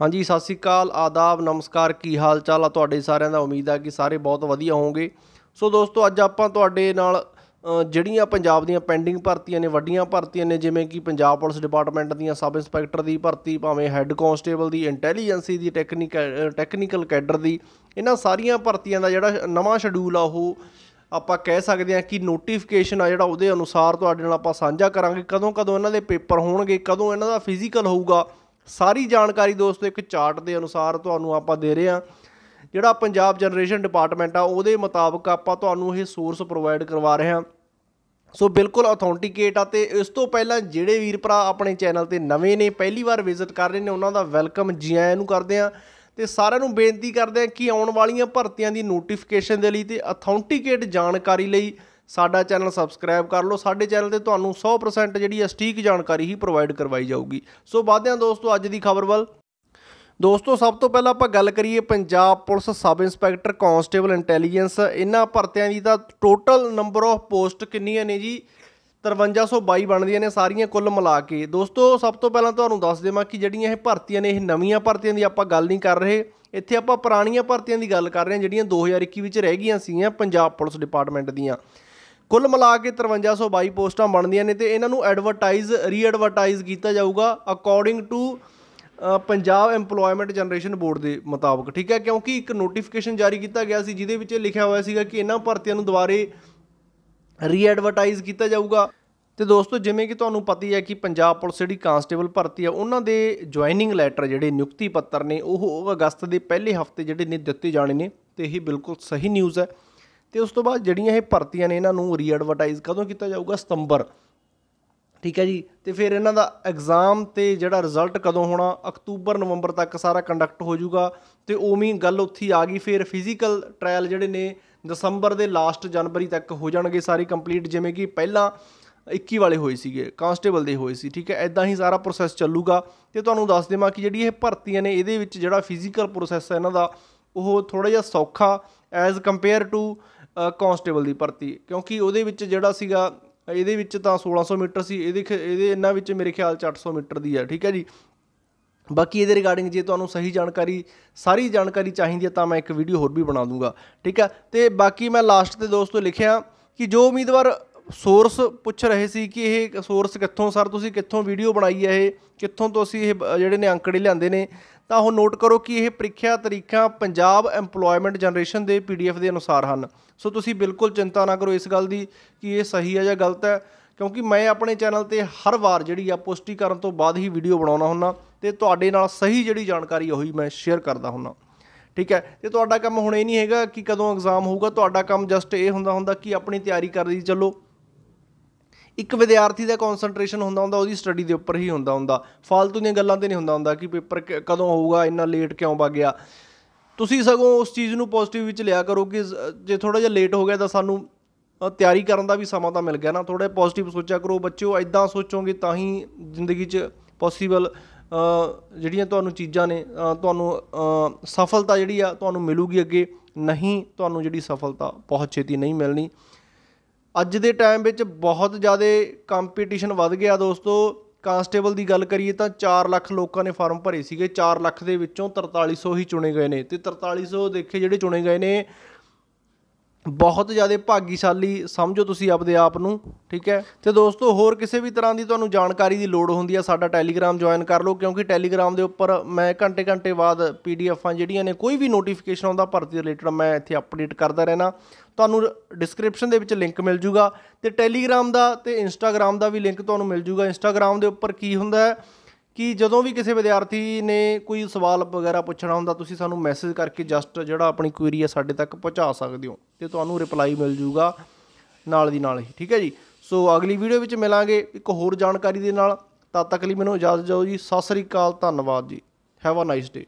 ਹਾਂਜੀ, ਸਤਿ ਸ੍ਰੀ ਅਕਾਲ, ਆਦਾਬ, ਨਮਸਕਾਰ, ਕੀ ਹਾਲ ਚਾਲ ਆ ਤੁਹਾਡੇ ਸਾਰਿਆਂ ਦਾ? ਉਮੀਦ ਆ ਕਿ ਸਾਰੇ ਬਹੁਤ ਵਧੀਆ ਹੋਵੋਗੇ। ਸੋ ਦੋਸਤੋ, ਅੱਜ ਆਪਾਂ ਤੁਹਾਡੇ ਨਾਲ ਜਿਹੜੀਆਂ ਪੰਜਾਬ ਦੀਆਂ ਪੈਂਡਿੰਗ ਭਰਤੀਆਂ ਨੇ, ਵੱਡੀਆਂ ਭਰਤੀਆਂ ਨੇ, ਜਿਵੇਂ ਕਿ ਪੰਜਾਬ ਪੁਲਿਸ ਡਿਪਾਰਟਮੈਂਟ ਦੀਆਂ ਸਬ ਇੰਸਪੈਕਟਰ ਦੀ ਭਰਤੀ, ਭਾਵੇਂ ਹੈੱਡ ਕਾਂਸਟੇਬਲ ਦੀ ਇੰਟੈਲੀਜੈਂਸੀ ਦੀ ਟੈਕਨੀਕਲ ਟੈਕਨੀਕਲ ਕੈਡਰ ਦੀ, ਇਹਨਾਂ ਸਾਰੀਆਂ ਭਰਤੀਆਂ ਦਾ ਜਿਹੜਾ ਨਵਾਂ ਸ਼ਡਿਊਲ ਆ, ਉਹ ਆਪਾਂ ਕਹਿ ਸਕਦੇ ਹਾਂ ਕਿ ਨੋਟੀਫਿਕੇਸ਼ਨ ਆ, ਜਿਹੜਾ ਉਹਦੇ ਅਨੁਸਾਰ ਤੁਹਾਡੇ ਨਾਲ ਆਪਾਂ ਸਾਂਝਾ ਕਰਾਂਗੇ। ਕਦੋਂ ਕਦੋਂ ਇਹਨਾਂ ਦੇ ਪੇਪਰ ਹੋਣਗੇ, ਕਦੋਂ ਇਹਨਾਂ ਦਾ ਫਿਜ਼ੀਕਲ ਹੋਊਗਾ ਸਾਰੀ ਜਾਣਕਾਰੀ ਦੋਸਤੋ ਇੱਕ ਚਾਰਟ ਦੇ ਅਨੁਸਾਰ ਤੁਹਾਨੂੰ ਆਪਾਂ ਦੇ ਰਹੇ ਹਾਂ। ਜਿਹੜਾ ਪੰਜਾਬ ਜਨਰੇਸ਼ਨ ਡਿਪਾਰਟਮੈਂਟ ਆ, ਉਹਦੇ ਮੁਤਾਬਕ ਆਪਾਂ ਤੁਹਾਨੂੰ ਇਹ ਸੋਰਸ ਪ੍ਰੋਵਾਈਡ ਕਰਵਾ ਰਹੇ ਹਾਂ। ਸੋ ਬਿਲਕੁਲ ਅਥੈਂਟਿਕੇਟ ਆ ਤੇ ਇਸ ਤੋਂ ਪਹਿਲਾਂ ਜਿਹੜੇ ਵੀਰ ਭਰਾ ਆਪਣੇ ਚੈਨਲ ਤੇ ਨਵੇਂ ਨੇ, ਪਹਿਲੀ ਵਾਰ ਵਿਜ਼ਿਟ ਕਰ ਰਹੇ ਨੇ, ਉਹਨਾਂ ਦਾ ਵੈਲਕਮ ਜੀ ਆਇਆਂ ਨੂੰ ਕਰਦੇ ਆ ਤੇ ਸਾਰਿਆਂ ਨੂੰ ਬੇਨਤੀ ਕਰਦੇ ਆ ਕਿ ਆਉਣ ਵਾਲੀਆਂ ਭਰਤੀਆਂ ਦੀ ਨੋਟੀਫਿਕੇਸ਼ਨ ਦੇ ਲਈ ਤੇ ਅਥੈਂਟਿਕੇਟ ਜਾਣਕਾਰੀ ਲਈ ਸਾਡਾ ਚੈਨਲ ਸਬਸਕ੍ਰਾਈਬ ਕਰ ਲਓ। ਸਾਡੇ ਚੈਨਲ ਤੇ ਤੁਹਾਨੂੰ 100% ਜਿਹੜੀ ਹੈ ਸਟੀਕ ਜਾਣਕਾਰੀ ਹੀ ਪ੍ਰੋਵਾਈਡ ਕਰਵਾਈ ਜਾਊਗੀ। ਸੋ ਵਾਧਿਆਂ ਦੋਸਤੋ, ਅੱਜ ਦੀ ਖਬਰ ਵੱਲ। ਦੋਸਤੋ, ਸਭ ਤੋਂ ਪਹਿਲਾਂ ਆਪਾਂ ਗੱਲ ਕਰੀਏ Punjab police sub inspector constable intelligence. ਇਹਨਾਂ ਭਰਤੀਆਂ ਦੀ ਤਾਂ ਟੋਟਲ ਨੰਬਰ ਆਫ ਪੋਸਟ ਕਿੰਨੀਆਂ ਨੇ ਜੀ? 5322 ਬਣਦੀਆਂ ਨੇ ਸਾਰੀਆਂ ਕੁੱਲ ਮਿਲਾ ਕੇ। ਦੋਸਤੋ, ਸਭ ਤੋਂ ਪਹਿਲਾਂ ਤੁਹਾਨੂੰ ਦੱਸ ਦੇਵਾਂ ਕਿ ਜਿਹੜੀਆਂ ਇਹ ਭਰਤੀਆਂ ਨੇ, ਇਹ ਨਵੀਆਂ ਭਰਤੀਆਂ ਦੀ ਆਪਾਂ ਗੱਲ ਨਹੀਂ ਕਰ ਰਹੇ। ਇੱਥੇ ਆਪਾਂ ਪੁਰਾਣੀਆਂ ਭਰਤੀਆਂ ਦੀ ਗੱਲ ਕਰ ਰਹੇ ਹਾਂ, ਜਿਹੜੀਆਂ 2021 ਵਿੱਚ ਰਹਿ ਗਈਆਂ ਸੀਗੀਆਂ ਪੰਜਾਬ ਪੁਲਿਸ ਡਿਪਾਰਟਮੈਂਟ ਦੀਆਂ। ਕੁੱਲ ਮਿਲਾ ਕੇ 5322 ਪੋਸਟਾਂ ਬਣਦੀਆਂ ਨੇ ਤੇ ਇਹਨਾਂ ਨੂੰ ਐਡਵਰਟਾਈਜ਼ ਰੀਐਡਵਰਟਾਈਜ਼ ਕੀਤਾ ਜਾਊਗਾ according to Punjab EMPLOYMENT generation board ਦੇ ਮੁਤਾਬਕ, ਠੀਕ ਹੈ? ਕਿਉਂਕਿ ਇੱਕ ਨੋਟੀਫਿਕੇਸ਼ਨ ਜਾਰੀ ਕੀਤਾ ਗਿਆ ਸੀ, ਜਿਹਦੇ ਵਿੱਚ ਇਹ ਲਿਖਿਆ ਹੋਇਆ ਸੀਗਾ ਕਿ ਇਹਨਾਂ ਭਰਤੀਆਂ ਨੂੰ ਦੁਬਾਰੇ ਰੀਐਡਵਰਟਾਈਜ਼ ਕੀਤਾ ਜਾਊਗਾ। ਤੇ ਦੋਸਤੋ, ਜਿਵੇਂ ਕਿ ਤੁਹਾਨੂੰ ਪਤਾ ਹੀ ਹੈ ਕਿ ਪੰਜਾਬ ਪੁਲਿਸ ਜਿਹੜੀ ਕਾਂਸਟੇਬਲ ਭਰਤੀ ਆ, ਉਹਨਾਂ ਦੇ ਜੁਆਇਨਿੰਗ ਲੈਟਰ ਜਿਹੜੇ ਨਿਯੁਕਤੀ ਪੱਤਰ ਨੇ, ਉਹ ਅਗਸਤ ਦੇ ਪਹਿਲੇ ਹਫ਼ਤੇ ਜਿਹੜੇ ਨੇ ਦਿੱਤੇ ਜਾਣੇ ਨੇ, ਤੇ ਇਹ ਬਿਲਕੁਲ ਸਹੀ ਨਿਊਜ਼ ਹੈ। ਤੇ ਉਸ ਤੋਂ ਬਾਅਦ ਜਿਹੜੀਆਂ ਇਹ ਭਰਤੀਆਂ ਨੇ ਇਹਨਾਂ ਨੂੰ ਰੀਐਡਵਰਟਾਈਜ਼ ਕਦੋਂ ਕੀਤਾ ਜਾਊਗਾ? ਸਤੰਬਰ। ਠੀਕ ਹੈ ਜੀ? ਤੇ ਫਿਰ ਇਹਨਾਂ ਦਾ ਐਗਜ਼ਾਮ ਤੇ ਜਿਹੜਾ ਰਿਜ਼ਲਟ ਕਦੋਂ ਹੋਣਾ? ਅਕਤੂਬਰ, ਨਵੰਬਰ ਤੱਕ ਸਾਰਾ ਕੰਡਕਟ ਹੋ ਜਾਊਗਾ। ਤੇ ਉਵੇਂ ਗੱਲ ਉੱਥੇ ਆ ਗਈ। ਫਿਰ ਫਿਜ਼ੀਕਲ ਟ੍ਰਾਇਲ ਜਿਹੜੇ ਨੇ ਦਸੰਬਰ ਦੇ ਲਾਸਟ ਜਨਵਰੀ ਤੱਕ ਹੋ ਜਾਣਗੇ ਸਾਰੇ ਕੰਪਲੀਟ ਜਿਵੇਂ ਕਿ ਪਹਿਲਾਂ 21 ਵਾਲੇ ਹੋਏ ਸੀਗੇ ਕਾਂਸਟੇਬਲ ਦੇ ਹੋਏ ਸੀ। ਠੀਕ ਹੈ? ਐਦਾਂ ਹੀ ਸਾਰਾ ਪ੍ਰੋਸੈਸ ਚੱਲੂਗਾ। ਤੇ ਤੁਹਾਨੂੰ ਦੱਸ ਦੇਵਾਂ ਕਿ ਜਿਹੜੀ ਇਹ ਭਰਤੀਆਂ ਨੇ, ਇਹਦੇ ਵਿੱਚ ਜਿਹੜਾ ਫਿਜ਼ੀਕਲ ਪ੍ਰੋਸੈਸ ਹੈ ਇਹਨਾਂ ਦਾ, ਉਹ ਥੋੜਾ ਜਿਹਾ ਸੌਖਾ ਐਜ਼ ਕੰਪੇਅਰ ਟੂ ਕਾਂਸਟੇਬਲ ਦੀ ਭਰਤੀ। ਕਿਉਂਕਿ ਉਹਦੇ ਵਿੱਚ ਜਿਹੜਾ ਸੀਗਾ, ਇਹਦੇ ਵਿੱਚ ਤਾਂ 1600 ਮੀਟਰ ਸੀ, ਇਹਦੇ ਖ- ਇਹਦੇ ਇਹਨਾਂ ਵਿੱਚ ਮੇਰੇ ਖਿਆਲ ਚ 800 ਮੀਟਰ ਦੀ ਹੈ, ਠੀਕ ਹੈ ਜੀ? ਬਾਕੀ ਇਹਦੇ ਰਿਗਾਰਡਿੰਗ ਜੇ ਤੁਹਾਨੂੰ ਸਹੀ ਜਾਣਕਾਰੀ, ਸਾਰੀ ਜਾਣਕਾਰੀ ਚਾਹੀਦੀ ਹੈ ਤਾਂ ਮੈਂ ਇੱਕ ਵੀਡੀਓ ਹੋਰ ਵੀ ਬਣਾ ਦੂੰਗਾ, ਠੀਕ ਹੈ? ਤੇ ਬਾਕੀ ਮੈਂ ਲਾਸਟ ਤੇ ਦੋਸਤੋ ਲਿਖਿਆ ਕਿ ਜੋ ਉਮੀਦਵਾਰ ਸੋਰਸ ਪੁੱਛ ਰਹੇ ਸੀ ਕਿ ਇਹ ਸੋਰਸ ਕਿੱਥੋਂ, ਸਰ ਤੁਸੀਂ ਕਿੱਥੋਂ ਵੀਡੀਓ ਬਣਾਈ ਹੈ ਇਹ? ਕਿੱਥੋਂ ਤੋਂ ਅਸੀਂ ਇਹ, ਜਿਹੜੇ ਨੇ ਅੰਕੜੇ ਲਿਆਂਦੇ ਨੇ? ਤਾਂ ਉਹ ਨੋਟ ਕਰੋ ਕਿ ਇਹ ਪ੍ਰੀਖਿਆ ਤਰੀਕਾਂ ਪੰਜਾਬ EMPLOYMENT ਜਨਰੇਸ਼ਨ ਦੇ PDF ਦੇ ਅਨੁਸਾਰ ਹਨ। ਸੋ ਤੁਸੀਂ ਬਿਲਕੁਲ ਚਿੰਤਾ ਨਾ ਕਰੋ ਇਸ ਗੱਲ ਦੀ ਕਿ ਇਹ ਸਹੀ ਹੈ ਜਾਂ ਗਲਤ ਹੈ, ਕਿਉਂਕਿ ਮੈਂ ਆਪਣੇ ਚੈਨਲ ਤੇ ਹਰ ਵਾਰ ਜਿਹੜੀ ਆ ਪੁਸ਼ਟੀ ਕਰਨ ਤੋਂ ਬਾਅਦ ਹੀ ਵੀਡੀਓ ਬਣਾਉਣਾ ਹੁੰਦਾ ਤੇ ਤੁਹਾਡੇ ਨਾਲ ਸਹੀ ਜਿਹੜੀ ਜਾਣਕਾਰੀ ਉਹੀ ਮੈਂ ਸ਼ੇਅਰ ਕਰਦਾ ਹੁੰਦਾ। ਠੀਕ ਹੈ, ਤੇ ਤੁਹਾਡਾ ਕੰਮ ਹੁਣ ਇਹ ਨਹੀਂ ਹੈਗਾ ਕਿ ਕਦੋਂ ਐਗਜ਼ਾਮ ਹੋਊਗਾ, ਤੁਹਾਡਾ ਕੰਮ ਜਸਟ ਇਹ ਹੁੰਦਾ ਹੁੰਦਾ ਕਿ ਆਪਣੀ ਤਿਆਰੀ ਕਰਦੀ ਚੱਲੋ। ਇੱਕ ਵਿਦਿਆਰਥੀ ਦਾ ਕਨਸੈਂਟਰੇਸ਼ਨ ਹੁੰਦਾ ਹੁੰਦਾ, ਉਹਦੀ ਸਟੱਡੀ ਦੇ ਉੱਪਰ ਹੀ ਹੁੰਦਾ ਹੁੰਦਾ। ਫालतू ਦੀਆਂ ਗੱਲਾਂ ਤੇ ਨਹੀਂ ਹੁੰਦਾ ਹੁੰਦਾ ਕਿ ਪੇਪਰ ਕਦੋਂ ਹੋਊਗਾ, ਇੰਨਾ ਲੇਟ ਕਿਉਂ ਵਗ ਗਿਆ। ਤੁਸੀਂ ਸਗੋਂ ਉਸ ਚੀਜ਼ ਨੂੰ ਪੋਜ਼ਿਟਿਵ ਵਿੱਚ ਲਿਆ ਕਰੋ ਕਿ ਜੇ ਥੋੜਾ ਜਿਹਾ ਲੇਟ ਹੋ ਗਿਆ ਤਾਂ ਸਾਨੂੰ ਤਿਆਰੀ ਕਰਨ ਦਾ ਵੀ ਸਮਾਂ ਤਾਂ ਮਿਲ ਗਿਆ ਨਾ। ਥੋੜਾ ਪੋਜ਼ਿਟਿਵ ਸੋਚਿਆ ਕਰੋ। ਬੱਚਿਓ ਐਦਾਂ ਸੋਚੋਗੇ ਤਾਂ ਹੀ ਜ਼ਿੰਦਗੀ 'ਚ ਪੋਸੀਬਲ ਜਿਹੜੀਆਂ ਤੁਹਾਨੂੰ ਚੀਜ਼ਾਂ ਨੇ ਤੁਹਾਨੂੰ ਸਫਲਤਾ ਜਿਹੜੀ ਆ, ਤੁਹਾਨੂੰ ਮਿਲੂਗੀ ਅੱਗੇ। ਨਹੀਂ, ਤੁਹਾਨੂੰ ਜਿਹੜੀ ਸਫਲਤਾ ਬਹੁਤ ਛੇਤੀ ਨਹੀਂ ਮਿਲਣੀ। ਅੱਜ ਦੇ ਟਾਈਮ ਵਿੱਚ ਬਹੁਤ ਜ਼ਿਆਦਾ ਕੰਪੀਟੀਸ਼ਨ ਵੱਧ ਗਿਆ ਦੋਸਤੋ। ਕਾਂਸਟੇਬਲ ਦੀ ਗੱਲ ਕਰੀਏ ਤਾਂ 4 ਲੱਖ ਲੋਕਾਂ ਨੇ ਫਾਰਮ ਭਰੇ ਸੀਗੇ। 4 ਲੱਖ ਦੇ ਵਿੱਚੋਂ 4300 ਹੀ ਚੁਣੇ ਗਏ ਨੇ। ਤੇ 4300 ਦੇਖੇ ਜਿਹੜੇ ਚੁਣੇ ਗਏ ਨੇ ਬਹੁਤ ਜ਼ਿਆਦਾ ਭਾਗੀਸ਼ਾਲੀ ਸਮਝੋ ਤੁਸੀਂ ਆਪਦੇ ਆਪ ਨੂੰ, ਠੀਕ ਹੈ? ਤੇ ਦੋਸਤੋ, ਹੋਰ ਕਿਸੇ ਵੀ ਤਰ੍ਹਾਂ ਦੀ ਤੁਹਾਨੂੰ ਜਾਣਕਾਰੀ ਦੀ ਲੋੜ ਹੁੰਦੀ ਆ, ਸਾਡਾ ਟੈਲੀਗ੍ਰਾਮ ਜੁਆਇਨ ਕਰ ਲਓ, ਕਿਉਂਕਿ ਟੈਲੀਗ੍ਰਾਮ ਦੇ ਉੱਪਰ ਮੈਂ ਘੰਟੇ ਘੰਟੇ ਬਾਅਦ ਪੀਡੀਐਫਾਂ ਜਿਹੜੀਆਂ ਨੇ, ਕੋਈ ਵੀ ਨੋਟੀਫਿਕੇਸ਼ਨ ਆਉਂਦਾ, ਭਰਤੀ ਰਿਲੇਟਡ ਮੈਂ ਇੱਥੇ ਅਪਡੇਟ ਕਰਦਾ ਰਹਿਣਾ। ਤੁਹਾਨੂੰ ਡਿਸਕ੍ਰਿਪਸ਼ਨ ਦੇ ਵਿੱਚ ਲਿੰਕ ਮਿਲ ਜੂਗਾ, ਤੇ ਟੈਲੀਗ੍ਰਾਮ ਦਾ ਤੇ ਇੰਸਟਾਗ੍ਰਾਮ ਦਾ ਵੀ ਲਿੰਕ ਤੁਹਾਨੂੰ ਮਿਲ ਜੂਗਾ। ਇੰਸਟਾਗ੍ਰਾਮ ਦੇ ਉੱਪਰ ਕੀ ਹੁੰਦਾ ਹੈ? ਕਿ ਜਦੋਂ ਵੀ ਕਿਸੇ ਵਿਦਿਆਰਥੀ ਨੇ ਕੋਈ ਸਵਾਲ ਵਗੈਰਾ ਪੁੱਛਣਾ ਹੁੰਦਾ, ਤੁਸੀਂ ਸਾਨੂੰ ਮੈਸੇਜ ਕਰਕੇ ਜਸਟ ਜਿਹੜਾ ਆਪਣੀ ਕੁਐਰੀ ਹੈ ਸਾਡੇ ਤੱਕ ਪਹੁੰਚਾ ਸਕਦੇ ਹੋ ਤੇ ਤੁਹਾਨੂੰ ਰਿਪਲਾਈ ਮਿਲ ਜੂਗਾ ਨਾਲ ਦੀ ਨਾਲ ਹੀ, ਠੀਕ ਹੈ ਜੀ? ਸੋ ਅਗਲੀ ਵੀਡੀਓ ਵਿੱਚ ਮਿਲਾਂਗੇ ਇੱਕ ਹੋਰ ਜਾਣਕਾਰੀ ਦੇ ਨਾਲ। ਤਦ ਤੱਕ ਲਈ ਮੈਨੂੰ ਇਜਾਜ਼ਤ ਦਿਓ ਜੀ। ਸਤਿ ਸ੍ਰੀ ਅਕਾਲ, ਧੰਨਵਾਦ ਜੀ। Have a nice day